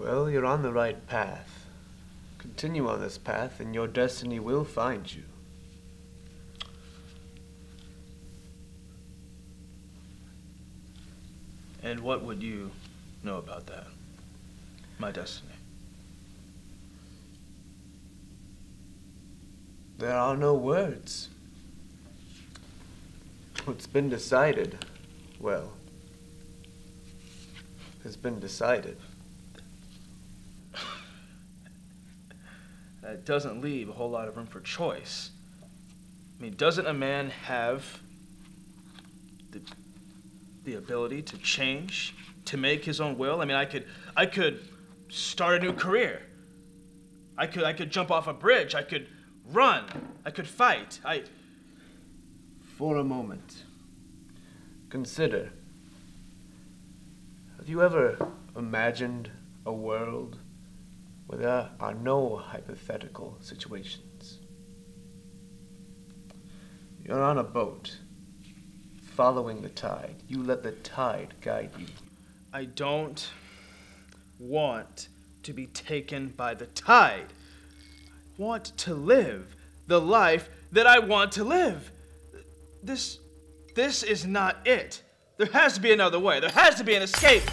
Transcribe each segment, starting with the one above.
Well, you're on the right path. Continue on this path, and your destiny will find you. And what would you know about that? My destiny. There are no words. What's been decided, well, has been decided. That doesn't leave a whole lot of room for choice. I mean, doesn't a man have the, the ability to change, to make his own will? I mean, I could, I could start a new career. I could, I could jump off a bridge. I could run. I could fight. I. For a moment, consider have you ever imagined a world where there uh, are no hypothetical situations? You're on a boat, following the tide. You let the tide guide you. I don't want to be taken by the tide. I want to live the life that I want to live. This this is not it. There has to be another way. There has to be an escape.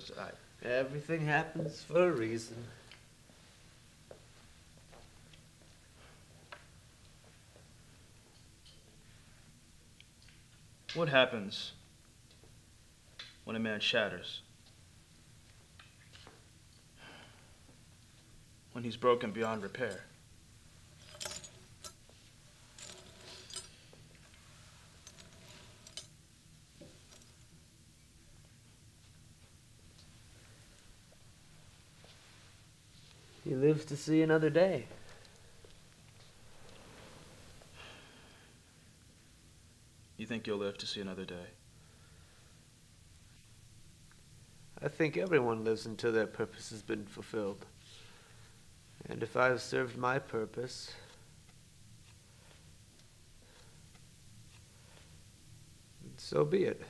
Listen, I, everything happens for a reason. What happens when a man shatters? When he's broken beyond repair? Lives to see another day. You think you'll live to see another day? I think everyone lives until their purpose has been fulfilled. And if I've served my purpose, so be it.